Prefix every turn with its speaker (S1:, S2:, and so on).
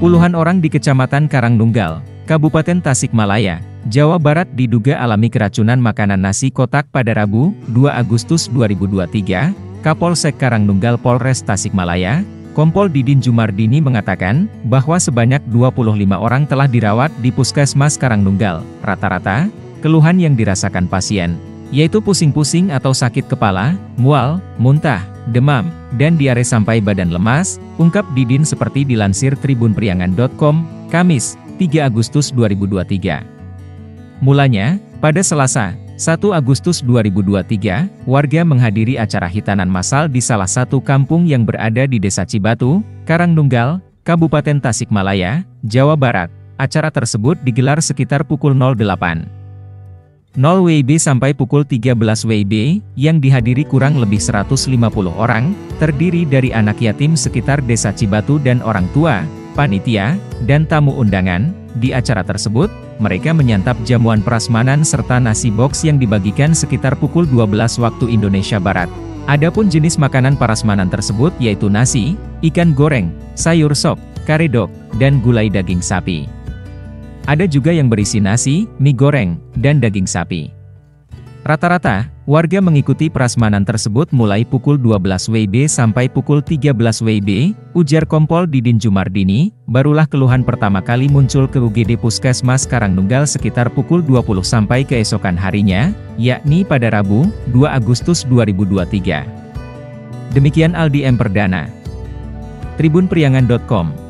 S1: Puluhan orang di Kecamatan Karangnunggal, Kabupaten Tasikmalaya, Jawa Barat diduga alami keracunan makanan nasi kotak pada Rabu, 2 Agustus 2023. Kapolsek Karangnunggal Polres Tasikmalaya, Kompol Didin Jumardini mengatakan bahwa sebanyak 25 orang telah dirawat di Puskesmas Karangnunggal. Rata-rata, keluhan yang dirasakan pasien, yaitu pusing-pusing atau sakit kepala, mual, muntah, demam, dan diare sampai badan lemas, ungkap Didin seperti dilansir tribunpriangan.com, Kamis, 3 Agustus 2023. Mulanya, pada Selasa, 1 Agustus 2023, warga menghadiri acara hitanan massal di salah satu kampung yang berada di Desa Cibatu, Karangnunggal, Kabupaten Tasikmalaya, Jawa Barat. Acara tersebut digelar sekitar pukul 08. 0 WIB sampai pukul 13 WIB, yang dihadiri kurang lebih 150 orang, terdiri dari anak yatim sekitar desa Cibatu dan orang tua, panitia, dan tamu undangan. Di acara tersebut, mereka menyantap jamuan prasmanan serta nasi box yang dibagikan sekitar pukul 12 waktu Indonesia Barat. Adapun jenis makanan prasmanan tersebut yaitu nasi, ikan goreng, sayur sop, karedok, dan gulai daging sapi. Ada juga yang berisi nasi, mie goreng, dan daging sapi. Rata-rata, warga mengikuti prasmanan tersebut mulai pukul 12 WIB sampai pukul 13 WIB, ujar Kompol Didin Jumardini, barulah keluhan pertama kali muncul ke UGD Puskesmas Karangnunggal sekitar pukul 20 sampai keesokan harinya, yakni pada Rabu, 2 Agustus 2023. Demikian Aldi M. Perdana. Tribunpriangan.com